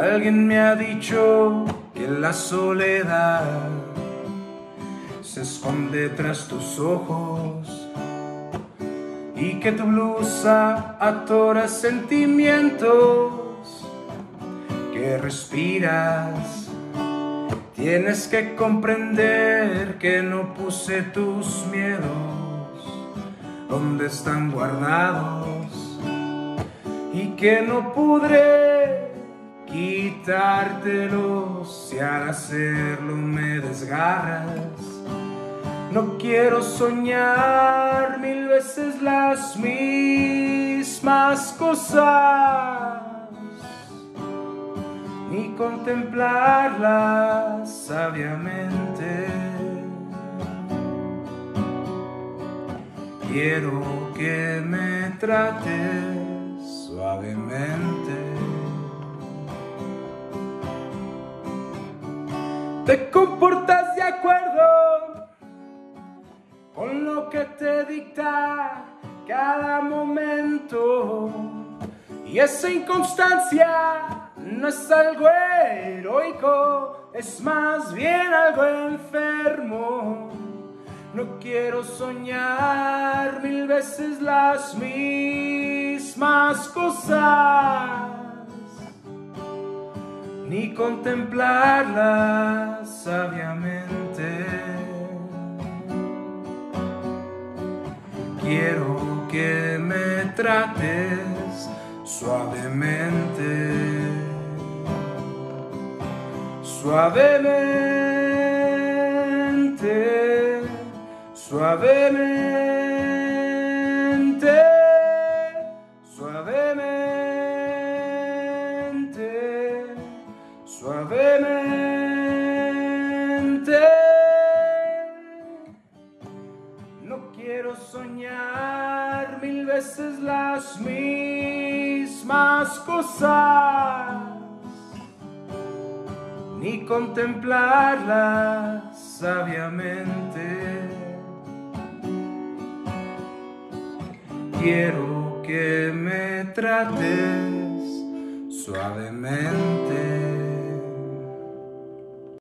Alguien me ha dicho que la soledad se esconde tras tus ojos y que tu blusa atora sentimientos que respiras. Tienes que comprender que no puse tus miedos donde están guardados y que no podré quitártelos si al hacerlo me desgarras. No quiero soñar mil veces las mismas cosas, ni contemplarlas sabiamente. Quiero que me trates suavemente. Te comportas de acuerdo con lo que te dicta cada momento. Y esa inconstancia no es algo heroico, es más bien algo enfermo. No quiero soñar mil veces las mismas cosas ni contemplarla sabiamente. Quiero que me trates suavemente, suavemente, suavemente. Suavemente. No quiero soñar mil veces las mismas cosas, ni contemplarlas sabiamente. Quiero que me trates suavemente.